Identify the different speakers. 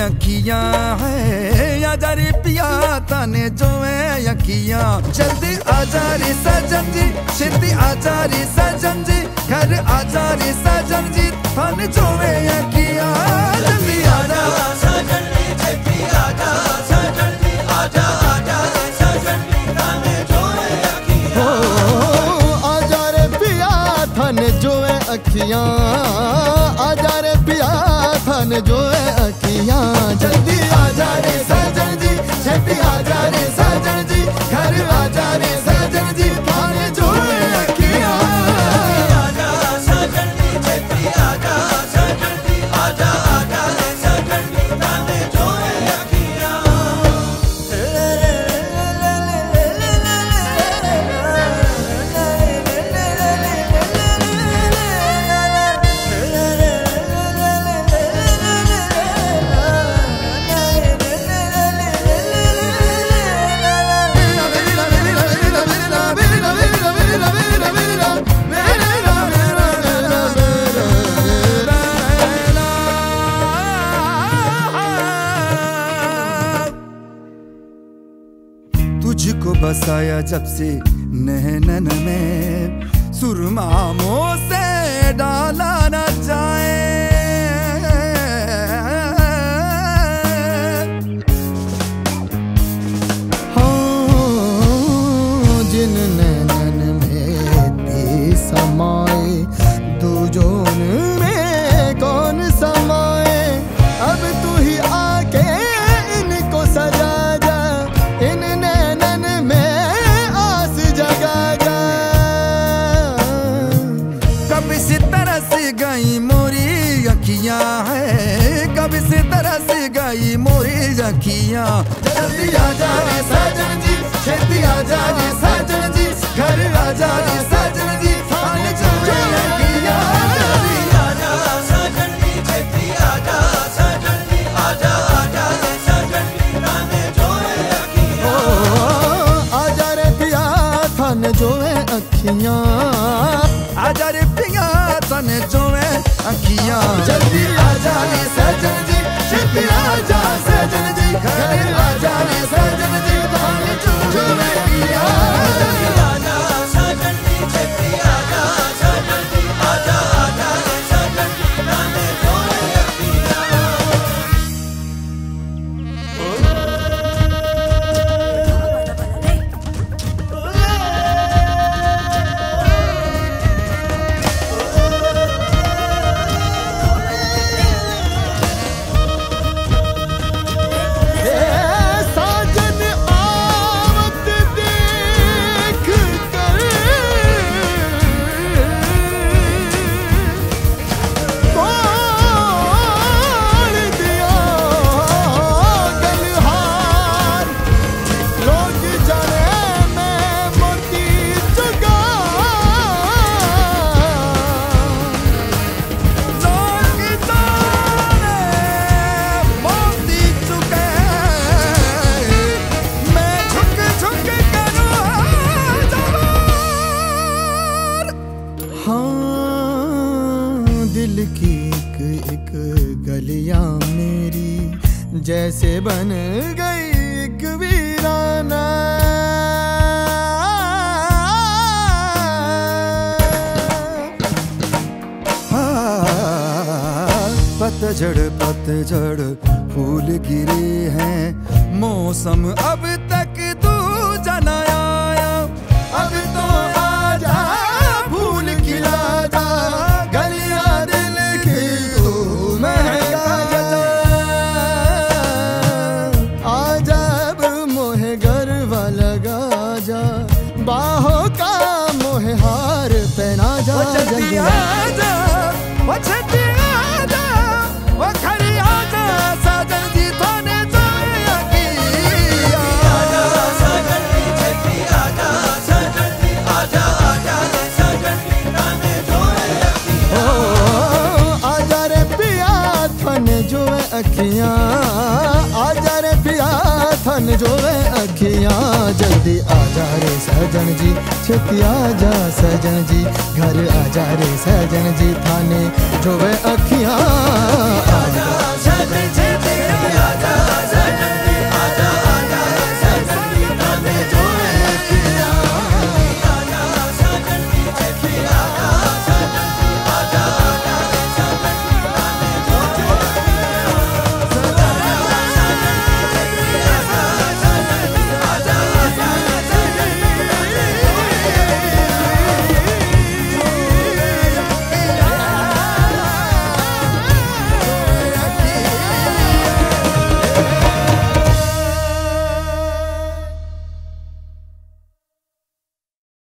Speaker 1: अखियाँ है। आजा रे पिया ताने जोवे अखियाँ। जल्दी रे सजन जी आजा सजन जी, घर रे सजन जी, थाने आजा
Speaker 2: सजन जी आजा सजन जी आजा सजन जी ताने जोए अखियाँ।
Speaker 3: रे पिया थन जोए अखियाँ। रे थन
Speaker 1: बसाया जब से नहनन में सुरमामों से डाला न जाए।
Speaker 3: हाँ, जिन नैनन में भी समाए
Speaker 1: अखियाँ जल्दी आजा रे सजन जी छेती रे सजन जी, घर रे सजन जी चले
Speaker 2: आजा सजन जी जी रे सजन जी ताने जोए अखियाँ
Speaker 3: रे पिया थन जोए
Speaker 1: रे अखियाँ जल्दी
Speaker 3: हाँ दिल की एक एक गलियाँ मेरी जैसे बन गई एक वीराना।
Speaker 1: पतझड़ पतझड़ फूल गिरे हैं, मौसम अब तक अखियाँ जल्दी आजा रे सजन जी।
Speaker 2: छेती जा सजन जी,
Speaker 3: घर आ जा रे सजन जी। थाने जो अखियाँ जा।
Speaker 2: सजन जी।